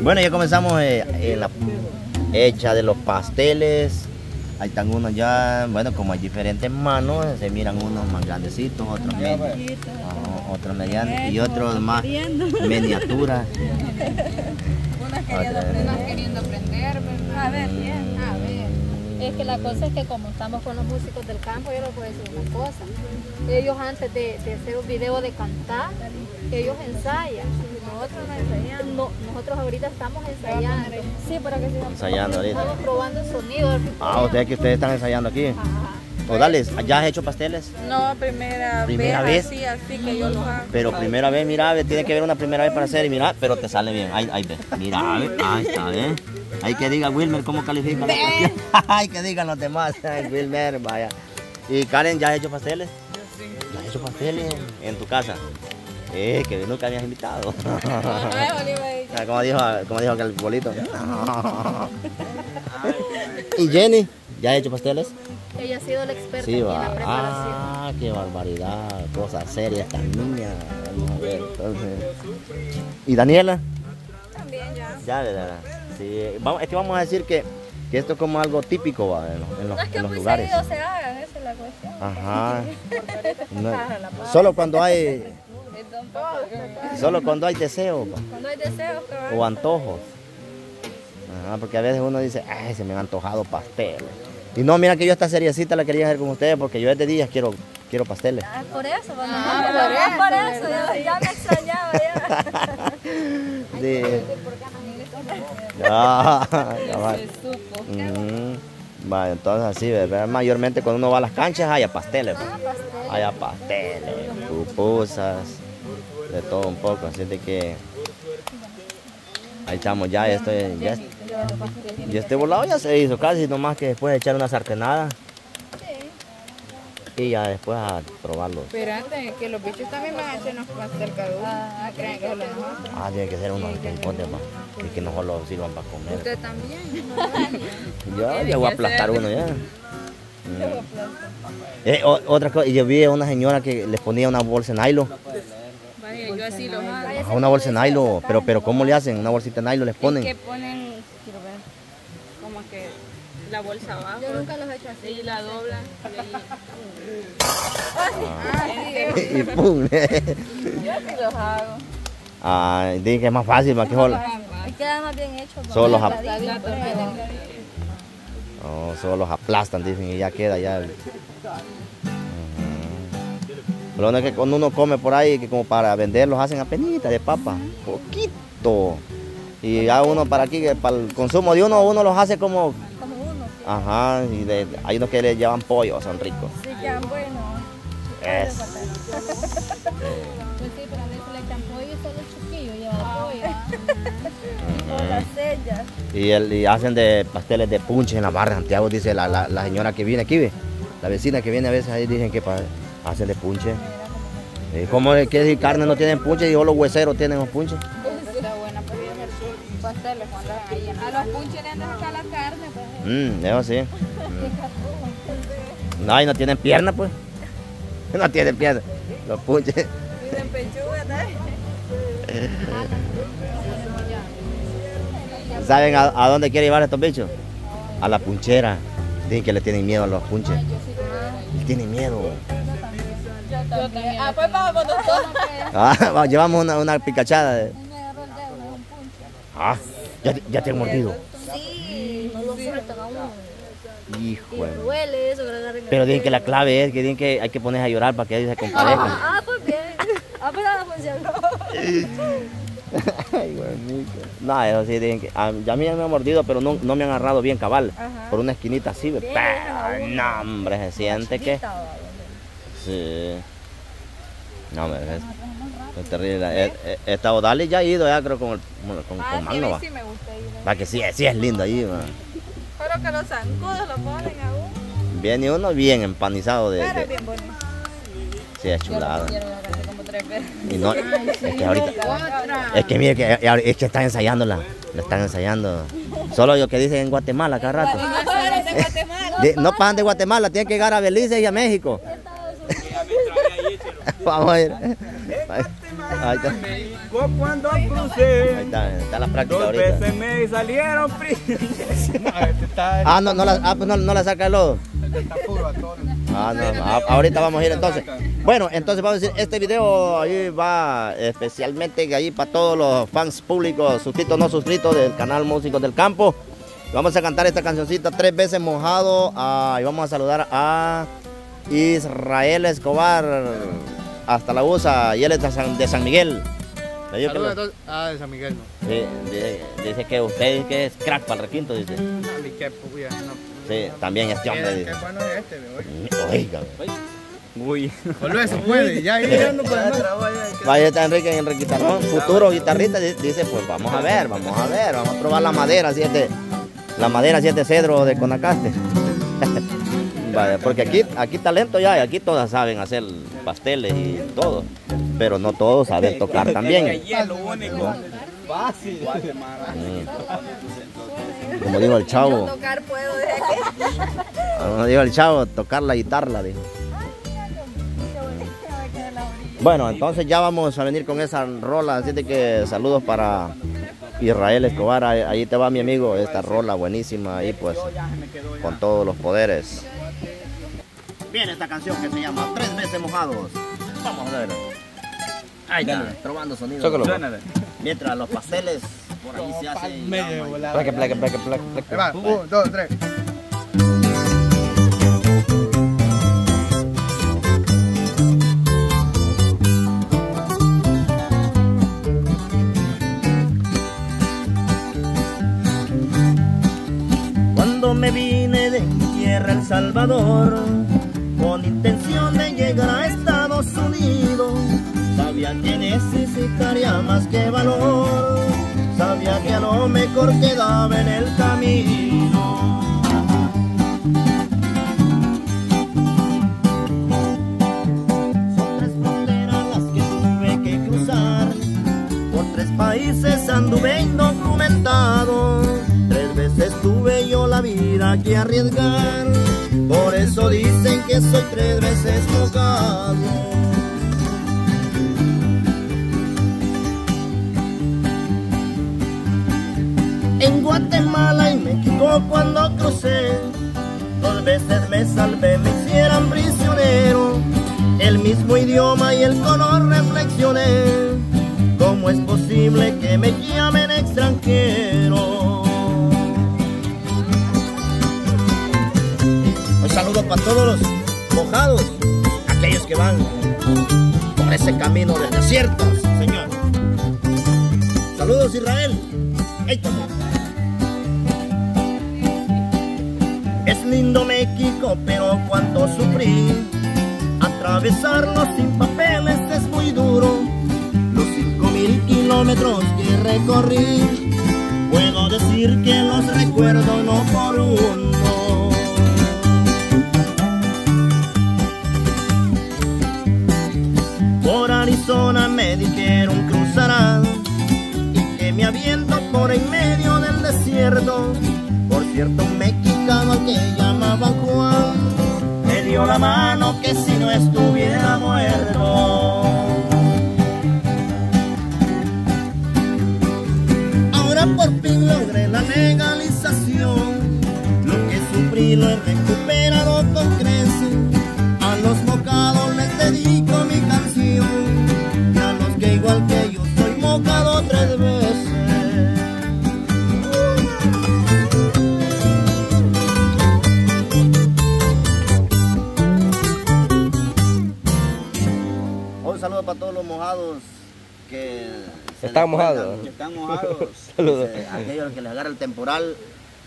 Bueno, ya comenzamos eh, en la hecha de los pasteles. Ahí están unos ya, bueno, como hay diferentes manos, se miran unos más grandecitos, otros medios, ah, otros medianos y otros más miniaturas. Unas queriendo, aprender, ¿verdad? A ver, bien, a ver. Es que la cosa es que como estamos con los músicos del campo, yo les voy a decir una cosa. Ellos antes de, de hacer un video de cantar, ellos ensayan. Nosotros no ensayamos. No, nosotros ahorita estamos ensayando. Sí, para que sigamos. Ensayando ahorita. Estamos probando el sonido. Ah, ustedes que ustedes están ensayando aquí. Ajá. O dale, ¿ya has hecho pasteles? No, primera, ¿Primera vez? Así, así que yo los hago. Pero primera vez, mira, ve, tiene que ver una primera vez para hacer y mira, pero te sale bien. Ahí, ahí ve. Mira, ve, ahí está, ¿eh? Ahí que diga Wilmer cómo califica. Ay, que digan los demás. Ay, Wilmer, vaya. ¿Y Karen, ya has hecho pasteles? ¿Ya has hecho pasteles en tu casa? Eh, que nunca habías invitado. Como dijo, como dijo aquel bolito. ¿Y Jenny? ¿Ya has hecho pasteles? Ella ha sido la experta Sí, aquí en va. la preparación. Ah, qué barbaridad. Cosa seria esta niña. Vamos a ver, entonces. ¿Y Daniela? También ya. Ya, ¿verdad? Sí. Vamos, es que vamos a decir que, que esto es como algo típico va, en, los- en los, No es que en los muy lugares. seguido se hagan, esa es la cuestión. Ajá. No, solo cuando hay solo cuando hay deseo Cuando hay deseos, o antojos. Ajá, porque a veces uno dice, ay, se me han antojado pasteles. Y no, mira que yo esta seriecita la quería hacer con ustedes porque yo desde días quiero, quiero pasteles. Ah, por eso, bueno, Ah, no, por eso, por eso, ¿verdad? ya, ya me extrañaba ya. Sí. Ah. Mm, entonces así, ¿verdad? mayormente cuando uno va a las canchas hay pasteles. pues. Hay pasteles, pupusas, de todo un poco, así de que ahí estamos ya, esto ya, es- y este volado ya se hizo casi, nomás que después echar una sartenada y ya después a probarlo. Espérate, que los bichos también van a hacer unos pastel cada uno. No crean que solo nosotros. Ah, tiene que ser unos pompones más, y que no solo sirvan para comer. Usted también. Ya, ya voy a aplastar uno ya. Mm. Eh, o- otra cosa, y yo vi a una señora que les ponía una bolsa de nylon. Así los hago. Ah, una bolsa de nylon, pero, pero ¿cómo le hacen? Una bolsita de nylon les Es ponen. que ponen, quiero ver, como que la bolsa abajo. Yo nunca los he hecho así. Y la doblan. y pum. Yo así los hago. ah, dicen que es más fácil, más que solo, Y queda más bien hecho. solo los, ap- Apretadito, pero- no, solo los aplastan, dicen, y ya queda ya. el- No es que cuando uno come por ahí, que como para venderlos hacen apenas de papa, poquito. Y ya uno para aquí, que para el consumo de uno, uno los hace como, Como uno. ajá, y de- hay unos que le llevan pollo, son ricos. Sí, quedan buenos. Es. Pues sí, pero a veces le echan pollo y solo chiquillo lleva pollo. O las sellas. Y, el, y hacen de pasteles de punche en la barra de Santiago, dice la, la, la señora que viene aquí, ve. La vecina que viene a veces ahí dicen que pa- hacen de punche. ¿Y ¿Cómo es que si carne no tienen punche y los hueseros tienen los punches? A los punches le han de sacar la carne, pues. Mmm, eso sí. Mm. No, y no tienen pierna, pues. No tienen pierna. Los punches. Dicen pechuga, ¿sabes? ¿Saben a, a dónde quiere llevar estos bichos? A la punchera. Dicen que le tienen miedo a los punches. Le tienen miedo. También. Ah, pues vamos con nosotros. Ah, va, llevamos una, una picachada. de-. Ah, ya, te- ya te han mordido. Sí, no lo sueltan a uno. Hijo Y duele eso Pero dicen que la clave es que dicen que hay que ponerse a llorar para que ellos se compadezcan. Ah, pues bien. Ah, pues nada funcionó. Ay, buenico. No, eso sí, dicen que a, ya a mí ya me han mordido, pero no, no me han agarrado bien cabal. Por una esquinita así, ve, pero no, hombre, se siente que... Sí. No, hombre, es, es terrible. Eh, eh, Esta Odali ya ha ido, ya creo, con, el, con, Ah, con sí, a Magno, va. sí me gusta ir. ¿eh? Va que sí, sí es lindo ahí, va. Pero que los zancudos lo ponen aún. Viene uno bien empanizado de... Pero es de bien bonito. sí, es chulada. Y no, es que ahorita... Es que mire, que, eh, es que están ensayándola. La están ensayando. Solo lo que dicen en Guatemala cada rato. No pasan de Guatemala, tienen que llegar a Belice y a México. Vamos a ir. Ahí está. Cuando crucé. Ahí está, está la práctica Dos ahorita. veces me salieron este está, Ah, no, no la, ah, pues no, no la saca el lodo. está puro a todo. Ah, no, a- ahorita vamos a ir entonces. Bueno, entonces vamos a decir, este video ahí va especialmente ahí para todos los fans públicos, suscritos no suscritos del canal Músicos del Campo. Vamos a cantar esta cancioncita tres veces mojado ah, y vamos a saludar a Israel Escobar hasta la USA y él es de San, de San Miguel. Me dijo que Saludos a lo- todos. Ah, de San Miguel, no. Sí, dice, dice que usted que es crack para el requinto, dice. No, ni qué puya, no. Sí, también este hombre Qué, dice. bueno es este, ve, hoy. Oiga. Uy. Solo eso puede, ya, no puede más. Vaya está Enrique Enrique Guitarrón, futuro guitarrista, di- dice, pues vamos a ver, vamos a ver, vamos a probar la madera, si es de, la madera si es de cedro o de conacaste. Vaya, porque aquí, aquí talento ya hay, aquí todas saben hacer pasteles y todo, pero no todos saben tocar también. Lo único. Fácil. Mm. Como dijo el chavo, Tocar puedo como dijo el chavo, tocar la guitarra, dijo. Bueno, entonces ya vamos a venir con esa rola, así de que saludos para Israel Escobar, ahí, ahí te va mi amigo, esta rola buenísima ahí pues con todos los poderes. Bien esta canción que se llama Tres veces mojados. Vamos a ver. Ahí está, probando sonido. Suénale. Mientras los pasteles por ahí se hacen. Medio volado. plaque, plaque, plaque, plaque, plaque. Ahí va, uno, dos, tres. Cuando me vine de mi tierra El Salvador con intención de llegar a Estados Unidos, sabía que necesitaría más que valor, sabía que a lo mejor quedaba en el camino. Son tres fronteras las que tuve que cruzar por tres países anduve indocumentado. La vida que arriesgar. Por eso dicen que soy tres veces mojado. En Guatemala y México cuando crucé, dos veces me salvé, me hicieran prisionero. El mismo idioma y el color reflexioné. ¿Cómo es posible que me llamen extranjero? Saludo para todos los mojados, aquellos que van por ese camino del desierto, Señor. Saludos Israel. Es lindo México, pero cuánto sufrí. Atravesarlo sin papeles es muy duro. Los cinco mil kilómetros que recorrí, puedo decir que los recuerdo no por uno. Por en medio del desierto. Por cierto, un mexicano que llamaban Juan me dio la mano que si no estuviera muerto. Ahora por fin logré la legalización. Lo que sufrí lo he recuperado con creces. Están mojados. que están mojados. Saludos. Dice, Aquellos que les agarra el temporal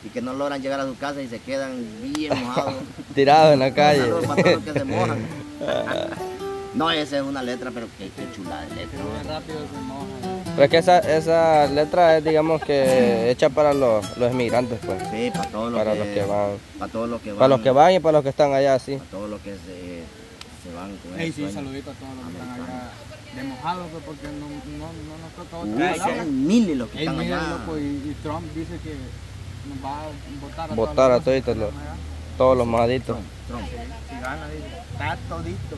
y que no logran llegar a su casa y se quedan bien mojados. Tirado en la calle. Saludos para todos los que se mojan. No, esa es una letra, pero qué, qué chula de letra. Pero es que esa, esa letra es, digamos que hecha para los, los emigrantes, pues. Sí, para todos los Para que, los que van. Para todos los que van. Para los que van y para los que están allá, sí. Para todos los que se, se van con Ey, sí, saludito a todos los que están allá de mojado, pues, porque no, no, no nos toca Uy, otra palabra. son miles los que Ey, están allá. loco, y, y Trump dice que nos va a votar a Votar a todos los. Todos los mojaditos. Trump, Trump. Si gana, dice, está todito.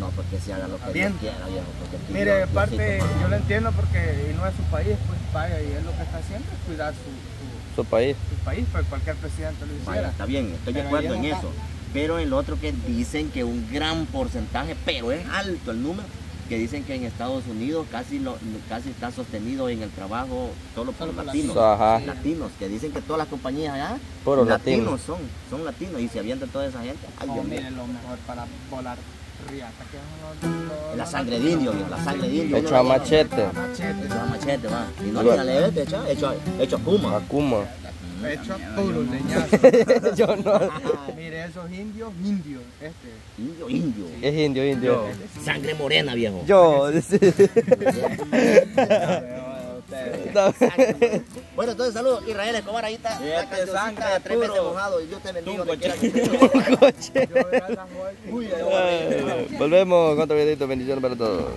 No, porque si haga lo que Bien. quiera, viejo. Porque aquí Mire, parte, Diosito, yo lo entiendo porque no es su país, pues vaya, y él lo que está haciendo es cuidar su, su, Su país. su país, pues cualquier presidente lo Vaya, hiciera. está bien, estoy de acuerdo en no eso. Pero en lo otro que dicen que un gran porcentaje, pero es alto el número, que dicen que en Estados Unidos casi lo, casi está sostenido en el trabajo solo por Solo latinos. Ajá. Latinos, que dicen que todas las compañías allá, Puros latinos latinos. son, son latinos y se avientan toda esa gente. Ay, No, Dios mío. lo mejor para volar riata, que es uno de los- La sangre de indio, la sangre de indio. Hecho a machete. Hecho a machete, va. Y no, mira, leve, hecho, a- hecho, a- hecho a Kuma. A puro leñazo. Yo no. Mire, esos indios, indios, este. Indio, indio. Es indio, indio. Sangre morena, viejo. Yo, sí. Bueno, entonces saludos, Israel Escobar, ahí está. Este sangre tres veces mojado y Dios te bendiga. Uy, ahí va. Volvemos con otro videito. Bendiciones para todos.